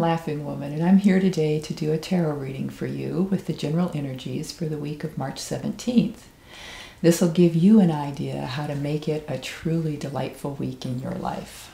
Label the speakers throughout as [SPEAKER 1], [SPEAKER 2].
[SPEAKER 1] Laughing Womyn, and I'm here today to do a tarot reading for you with the general energies for the week of March 17th. This will give you an idea how to make it a truly delightful week in your life.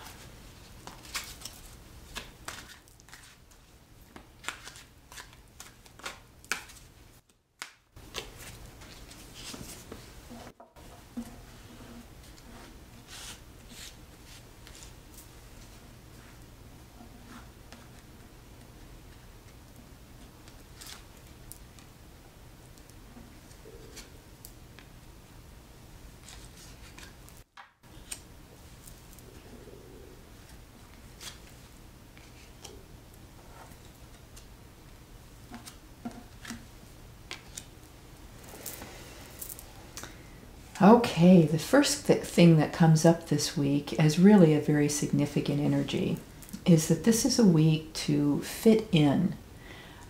[SPEAKER 1] Okay, the first th thing that comes up this week as really a very significant energy is that this is a week to fit in.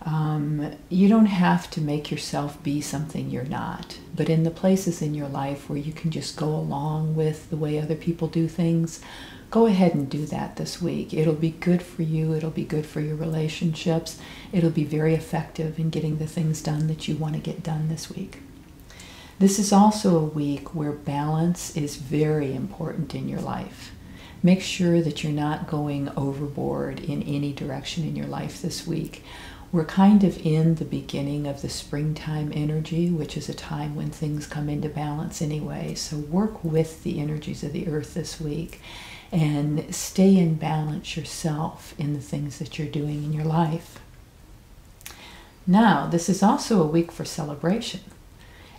[SPEAKER 1] Um, you don't have to make yourself be something you're not, but in the places in your life where you can just go along with the way other people do things, go ahead and do that this week. It'll be good for you, it'll be good for your relationships, it'll be very effective in getting the things done that you want to get done this week. This is also a week where balance is very important in your life. Make sure that you're not going overboard in any direction in your life this week. We're kind of in the beginning of the springtime energy, which is a time when things come into balance anyway. So work with the energies of the earth this week and stay in balance yourself in the things that you're doing in your life. Now, this is also a week for celebration.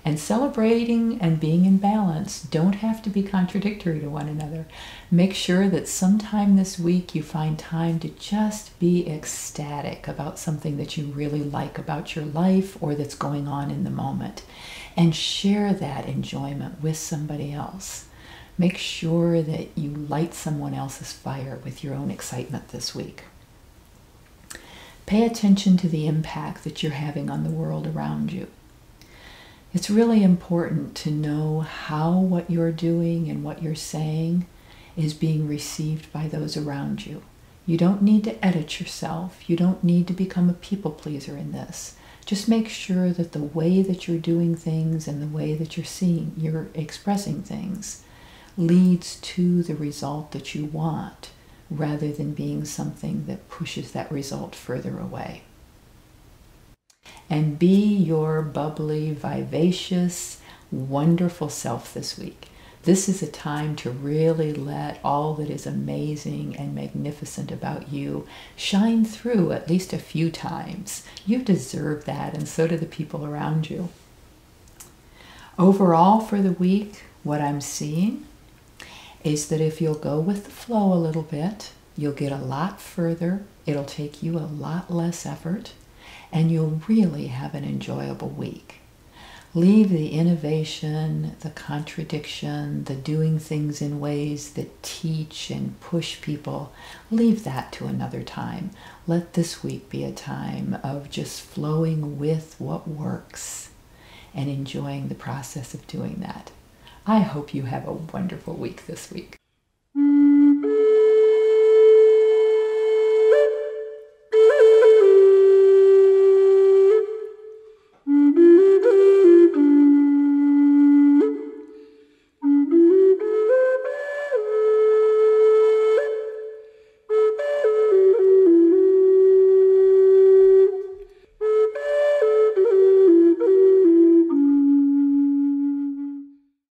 [SPEAKER 1] And celebrating and being in balance don't have to be contradictory to one another. Make sure that sometime this week you find time to just be ecstatic about something that you really like about your life or that's going on in the moment. And share that enjoyment with somebody else. Make sure that you light someone else's fire with your own excitement this week. Pay attention to the impact that you're having on the world around you. It's really important to know how what you're doing and what you're saying is being received by those around you. You don't need to edit yourself. You don't need to become a people pleaser in this. Just make sure that the way that you're doing things and the way that you're seeing, you're expressing things leads to the result that you want rather than being something that pushes that result further away and be your bubbly, vivacious, wonderful self this week. This is a time to really let all that is amazing and magnificent about you shine through at least a few times. You deserve that, and so do the people around you. Overall, for the week, what I'm seeing is that if you'll go with the flow a little bit, you'll get a lot further. It'll take you a lot less effort and you'll really have an enjoyable week. Leave the innovation, the contradiction, the doing things in ways that teach and push people, leave that to another time. Let this week be a time of just flowing with what works and enjoying the process of doing that. I hope you have a wonderful week this week.